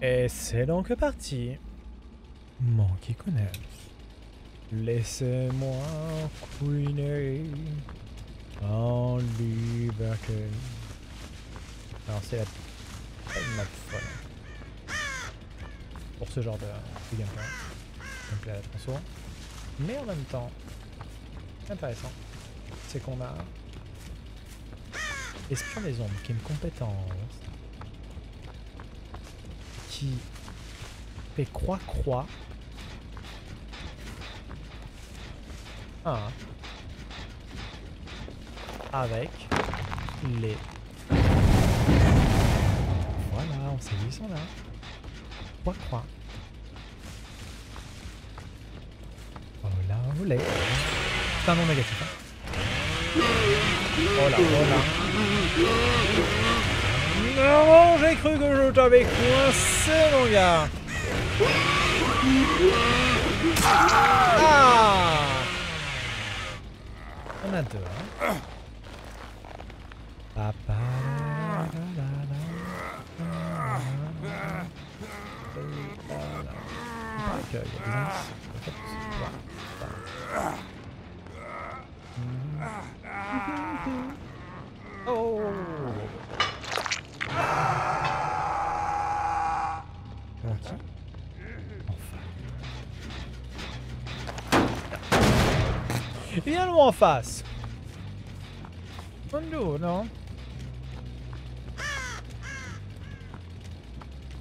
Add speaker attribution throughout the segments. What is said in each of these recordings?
Speaker 1: Et c'est donc parti. Monkey Connect. Laissez-moi couiner en liberté. Alors c'est la folle. Pour ce genre de, de gameplay. Gameplay à la transform. Mais en même temps, intéressant, c'est qu'on a Espion des ombres, qui est une compétence qui fait croix-croix. Ah. Avec les... Voilà, on sait où ils sont là. Croix-croix. Voilà, olé. C'est un nom négatif. Hein. Oh là, oh là. Non, j'ai cru que je t'avais coincé, mon gars. Ah On a deux, hein. Papa. Monkey. Enfin. Viens-nous en face. Bonjour, non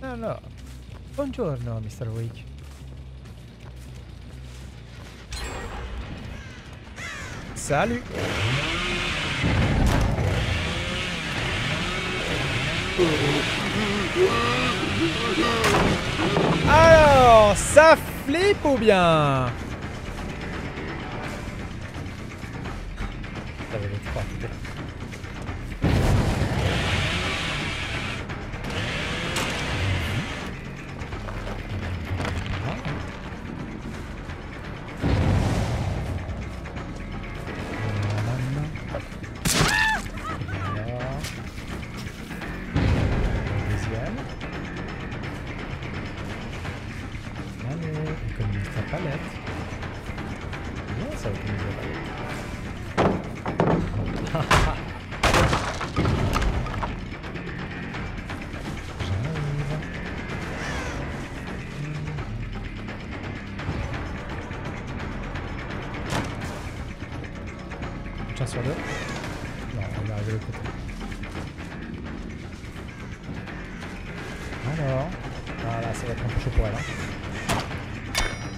Speaker 1: Alors. Buongiorno, Mr. Week. Salut Alors, ça flippe ou bien?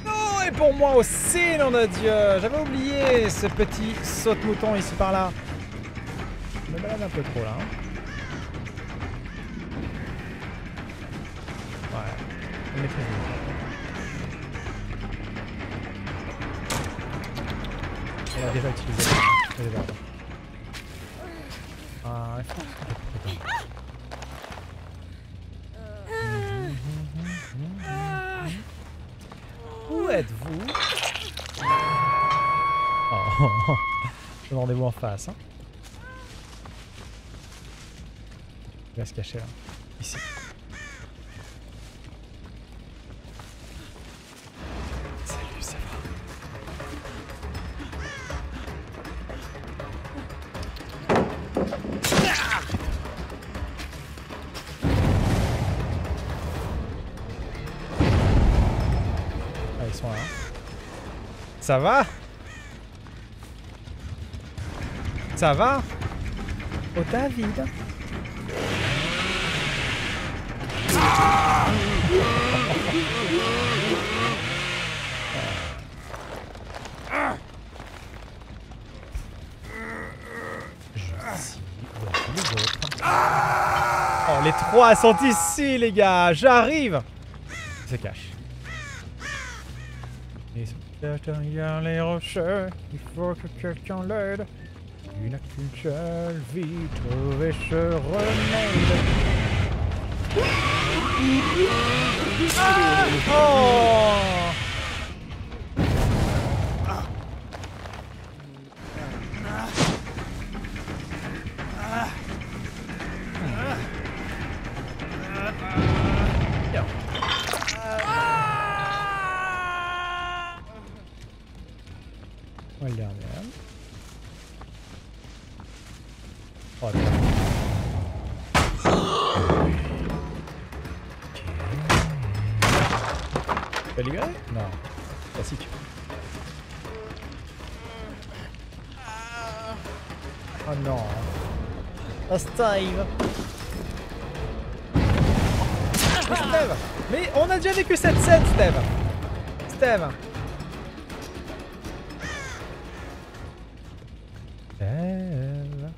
Speaker 1: Non, et pour moi aussi, nom de Dieu J'avais oublié ce petit saute-mouton ici par là. Je me balade un peu trop là. hein. Ouais, je maîtrise mieux. On l'a déjà utilisé. Voir. Ah, Demandez-vous en face. Hein. Il va se cacher là. Ici. Salut, ça va? Ah, ils sont là. Ça va? Ça va? Oh voici les autres. Oh, les trois sont ici, les gars J'arrive Il se cache. Il se cache derrière les rochers. Il faut que quelqu'un l'aide. Qu'une seule vie, trouver ce remède. Ah oh Oh non. Steve Mais Steve Mais on a déjà vécu cette scène, Steve Steve Steve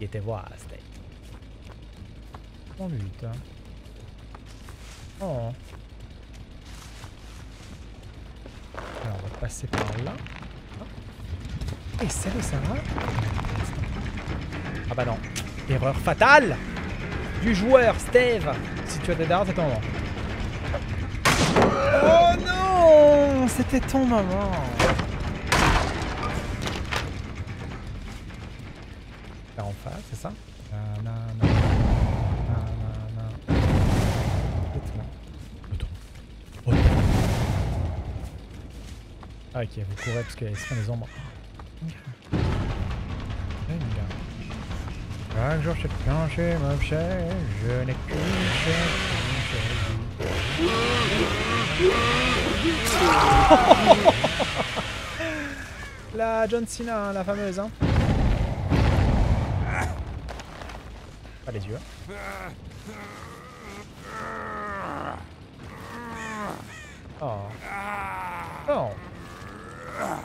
Speaker 1: Il était voir, Steve. Oh putain. Oh. Alors on va passer par là. Et ça va? Ah bah non. Erreur fatale du joueur, Steve. Si tu as des dards, c'est ton moment. Oh non C'était ton moment. Là en face, c'est ça? Ah ok, vous courez parce qu'il y a des ombres. Chaque jour je plancher m'objet, je n'ai qu'une seule La John Cena, la fameuse, hein. Pas les yeux. Oh. Oh.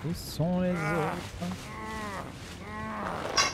Speaker 1: Où sont les autres?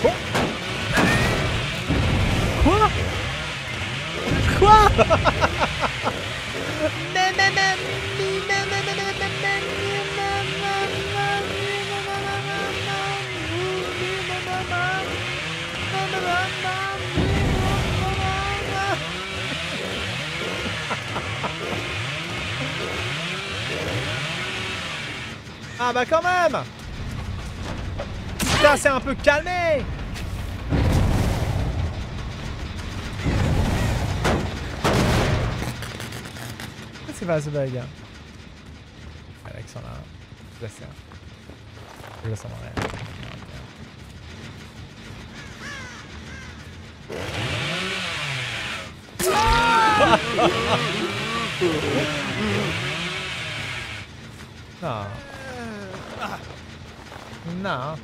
Speaker 1: Quoi Quoi Ah bah quand même C'est un peu calmé Qu'est-ce qui je laisse. Je laisse en arrière. Non. Non.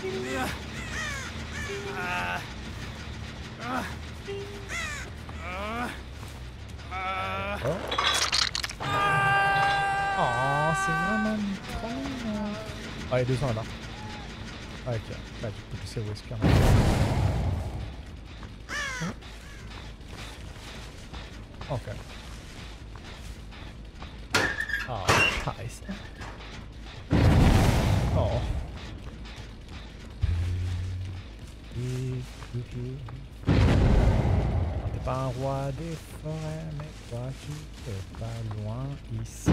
Speaker 1: C'est mignon. Ah, les deux sont là-bas. Ah, ok. Bah, du coup, en a. Ok. Forêts, mais toi tu es pas loin ici.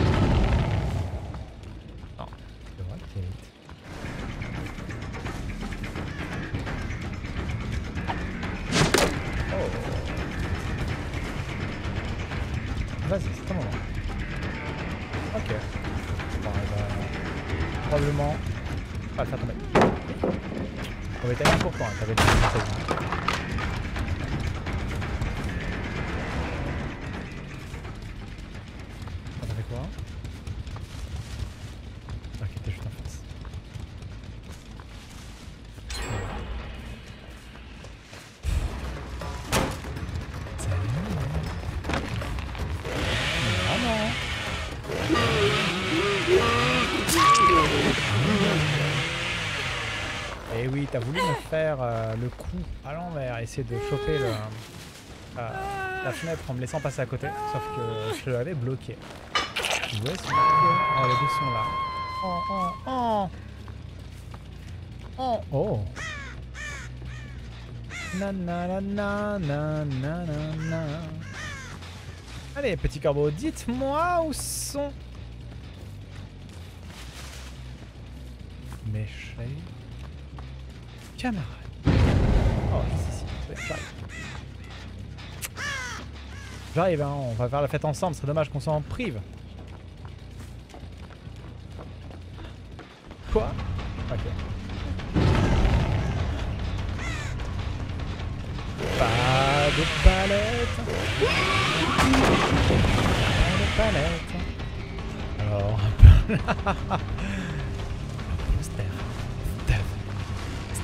Speaker 1: Non, c'est vrai, Kate. Oh. Vas-y, c'est ton moment. Ok. Bon, va probablement pas le faire tomber. On va être pour toi, hein, t'avais dit une seconde. Et Eh oui, t'as voulu me faire euh, le coup à l'envers, essayer de choper la fenêtre en me laissant passer à côté, sauf que je l'avais bloqué. Où est-ce. Oh, les deux sont là. Oh, oh, oh Oh, oh na na na. Allez, petit corbeau, dites-moi où sont mes chers camarades. Oh, ici. J'arrive. Hein, on va faire la fête ensemble, ce serait dommage qu'on s'en prive. Quoi? Ok. Pas de palette. Pas de palette. Alors, un peu. Steve.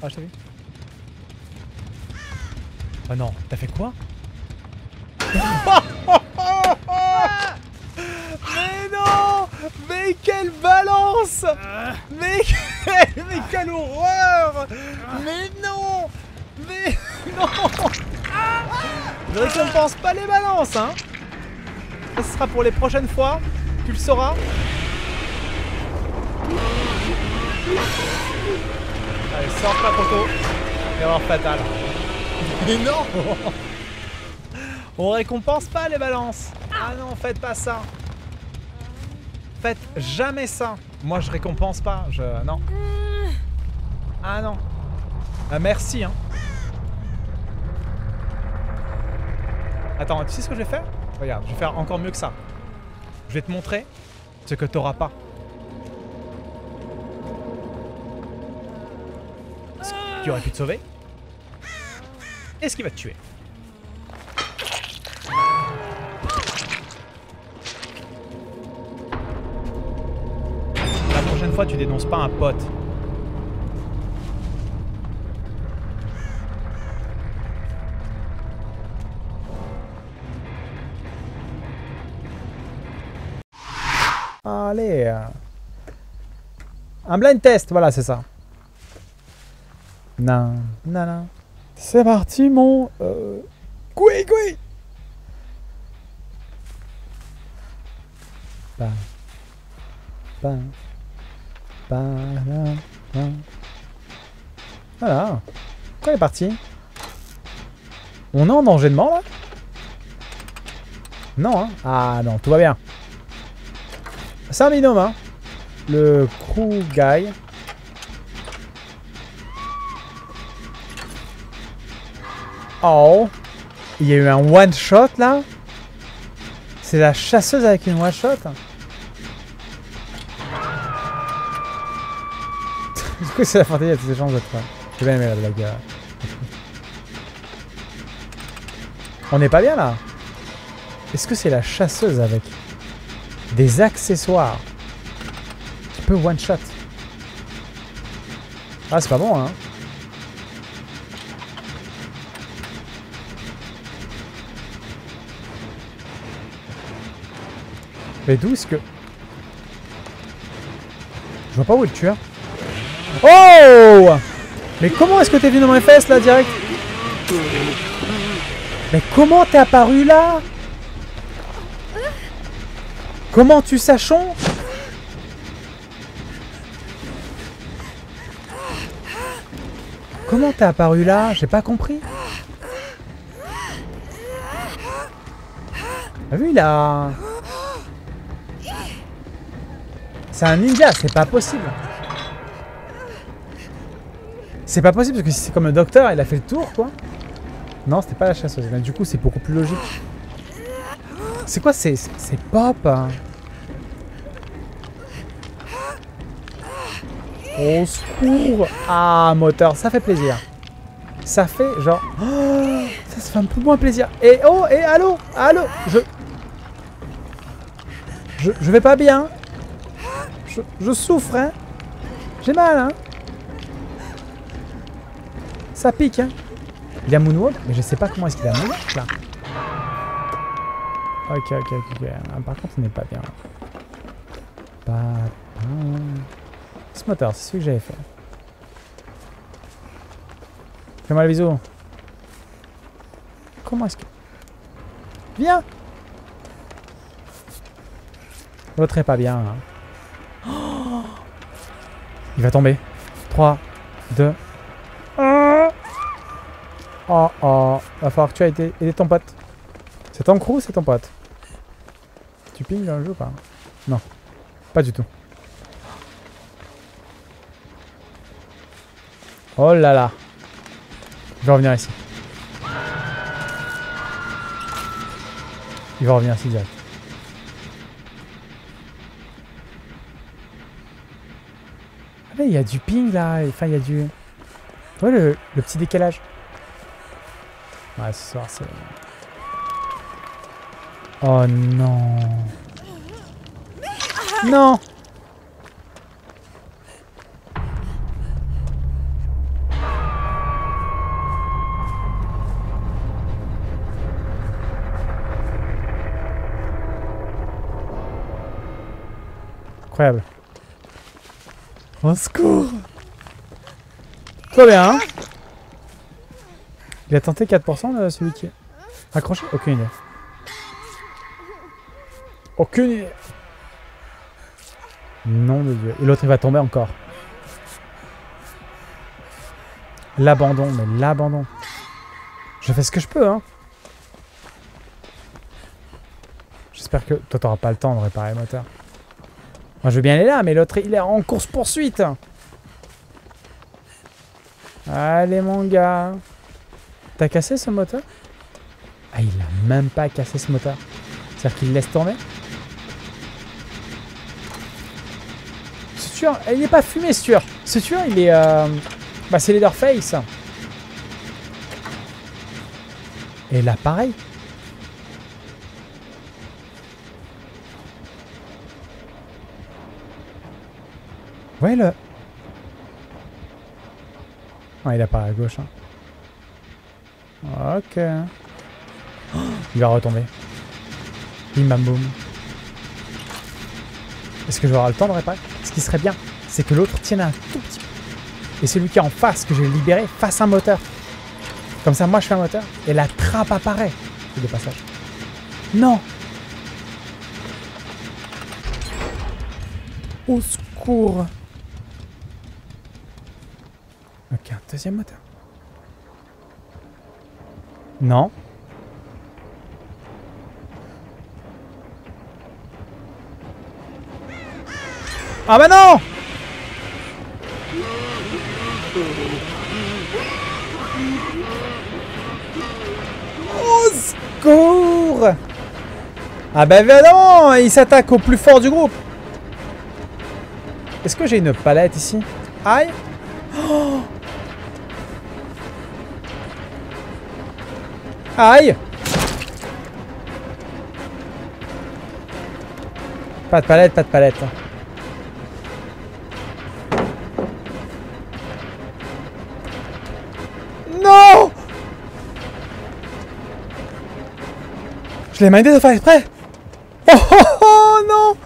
Speaker 1: Ah, je t'ai vu. Oh non, t'as fait quoi? Mais non! Mais quelle balance! Mais, quelle horreur! Mais non! Mais non! Je récompense pas les balances, hein. Ce sera pour les prochaines fois, tu le sauras. Allez, sors pas Coco. Erreur fatale. Mais non On récompense pas les balances Ah non, faites pas ça Faites jamais ça Moi je récompense pas, je... Non. Ah non. Ah, merci hein. Attends, tu sais ce que je vais faire? Regarde, je vais faire encore mieux que ça. Je vais te montrer ce que t'auras pas. Ce qui aurait pu te sauver? Et ce qui va te tuer? La prochaine fois, tu dénonces pas un pote. Allez. Un blind test, voilà, c'est ça. Non, non, non. C'est parti, mon... Euh... La, la. Voilà. Pourquoi il est parti On est en mort, là? Non, hein? Ah, non, tout va bien. C'est un binôme, hein Le crew guy. Oh Il y a eu un one shot là C'est la chasseuse avec une one shot Du coup c'est la fantaisie, a toutes les chances d'être... J'ai bien aimé la blague. euh. On n'est pas bien là Est-ce que c'est la chasseuse avec des accessoires. Qui peut one shot. Ah c'est pas bon hein. Mais d'où est-ce que... Je vois pas où est le tueur. Oh! Mais comment est-ce que t'es venu dans mes fesses là direct? Mais comment t'es apparu là? Comment tu sachons Comment t'es apparu là? J'ai pas compris. T'as vu il a... C'est un ninja, c'est pas possible. C'est pas possible parce que si c'est comme le docteur, il a fait le tour quoi. Non, c'était pas la chasseuse. Mais du coup, c'est beaucoup plus logique. C'est quoi C'est c'est pop. hein? Au secours Ah, moteur, ça fait plaisir. Ça fait genre... Oh, ça se fait un peu moins plaisir. Et oh, et allô Allô Je... Je, vais pas bien. Je, souffre, hein. J'ai mal, hein. Ça pique, hein. Il a moonwalk, mais je sais pas comment est-ce qu'il a moonwalk, là. Ok, ok, ok. Ah, par contre, on n'est pas bien. Pas... Ce moteur, c'est celui que j'avais fait. Fais-moi le bisou. Comment est-ce que... Viens L'autre est pas bien. hein. Il va tomber. 3, 2... Oh oh, va falloir que tu ailles aider, ton pote. C'est ton crew c'est ton pote? Tu ping dans le jeu ou pas? Non, pas du tout. Oh là là. Je vais revenir ici. Il va revenir ici direct. Ah mais il y a du ping là, enfin il y a du... Ouais le, le petit décalage? Ouais ce soir c'est... Oh non. Non Incroyable. Au secours va bien, hein? Il a tenté 4% là, celui qui est... Accroché? Aucune idée. Aucune idée. Nom de Dieu. Et l'autre, il va tomber encore. L'abandon, mais l'abandon. Je fais ce que je peux, hein. J'espère que... Toi, t'auras pas le temps de réparer le moteur. Moi, je veux bien aller là, mais l'autre, il est en course-poursuite. Allez, mon gars. T'as cassé ce moteur? Ah, il a même pas cassé ce moteur. C'est-à-dire qu'il laisse tourner C'est sûr, il n'est pas fumé, c'est sûr. C'est sûr, il est... Euh... Bah, c'est Leatherface. Et là, pareil. Ouais, le... Ah, il apparaît à gauche. hein. Ok. Il va retomber. Bim bam boum. Est-ce que je vais avoir le temps de réparer? Ce qui serait bien, c'est que l'autre tienne un tout petit peu. Et celui qui est en face, que j'ai libéré, fasse un moteur. Comme ça, moi, je fais un moteur. Et la trappe apparaît. C'est des passages. Non Au secours Ok, un deuxième moteur. Non. Ah bah non Au secours Ah bah évidemment, il s'attaque au plus fort du groupe. Est-ce que j'ai une palette ici? Aïe Aïe. Pas de palette, pas de palette. Non. Je l'ai mindé de faire exprès. Oh oh oh non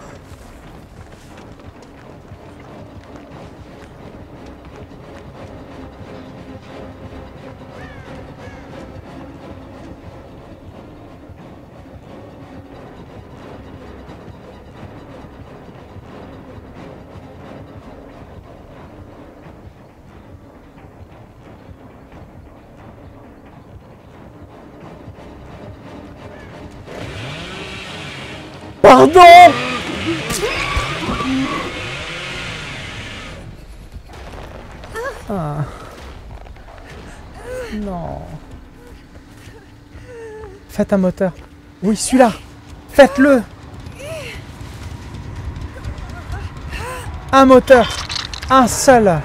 Speaker 1: Non. Faites un moteur. Oui, celui-là. Faites-le. Un moteur. un seul.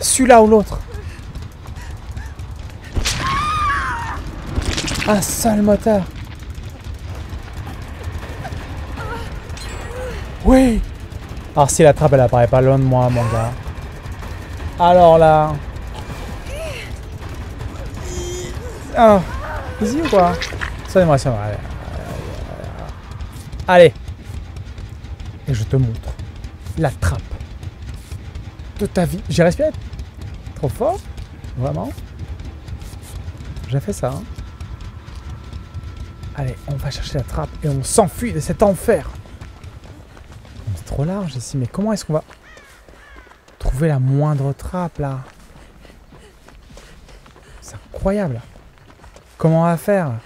Speaker 1: Celui-là ou l'autre. Un seul moteur. Oui. Alors si la trappe elle apparaît pas loin de moi mon gars. Alors là. Ah. Easy ou quoi Ça moi ça Allez. Allez. Et je te montre la trappe de ta vie. J'ai respiré trop fort? Vraiment? J'ai fait ça. Hein. Allez, on va chercher la trappe et on s'enfuit de cet enfer. C'est trop large ici, mais comment est-ce qu'on va trouver la moindre trappe là? C'est incroyable. Comment on faire?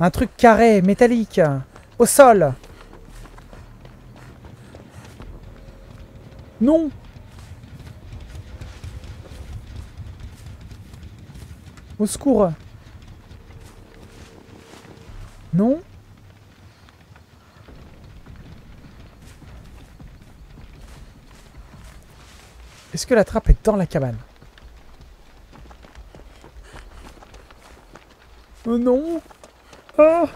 Speaker 1: Un truc carré, métallique, au sol. Non. Au secours. Non. Est-ce que la trappe est dans la cabane? Oh non Oh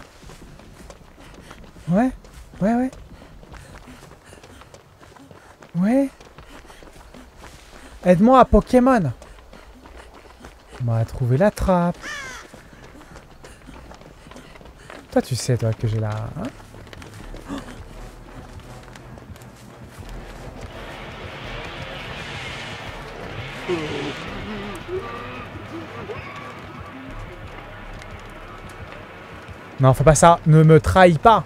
Speaker 1: Ouais Ouais, ouais. Ouais. Aide-moi à Pokémon. On va trouver la trappe. Toi, tu sais, toi, que j'ai la... Hein? Non, fais pas ça. Ne me trahis pas.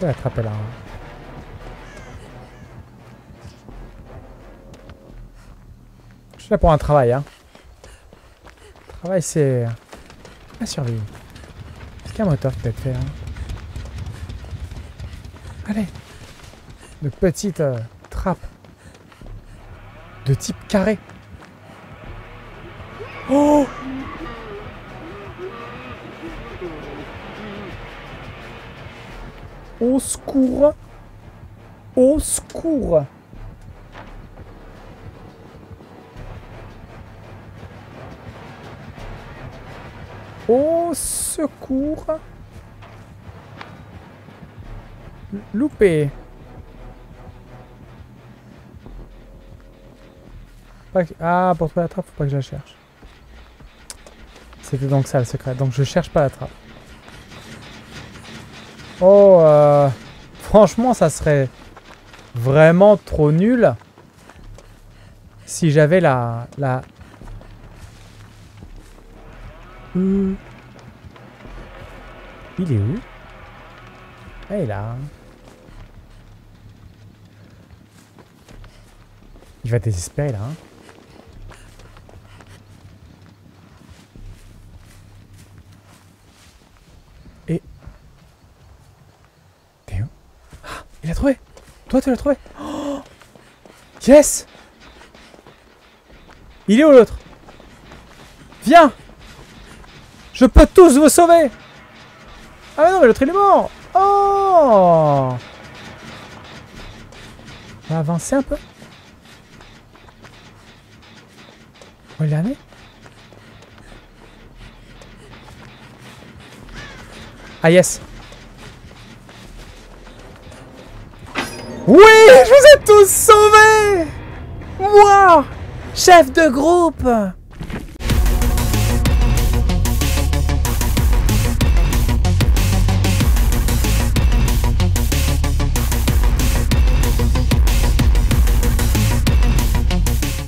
Speaker 1: Que la trappe est là. Hein. Je suis là pour un travail, hein. Travail, c'est la survie. Est-ce qu'un moteur peut être fait, hein Allez De petites euh, trappes. De type carré. Oh Au secours. Au secours. Au secours. Loupé Ah, pour trouver la trappe, faut pas que je la cherche. C'était donc ça le secret. Donc je cherche pas la trappe. Oh, euh, franchement, ça serait vraiment trop nul si j'avais la... la... Il est où? Ah, il est là. Il va désespérer là. Hein. A trouvé. Toi, tu l'as trouvé. Oh Yes. Il est où l'autre? Viens. Je peux tous vous sauver. Ah non, mais l'autre il est mort. Oh. On va avancer un peu. Est le Ah yes Oui, je vous ai tous sauvés. Moi Chef de groupe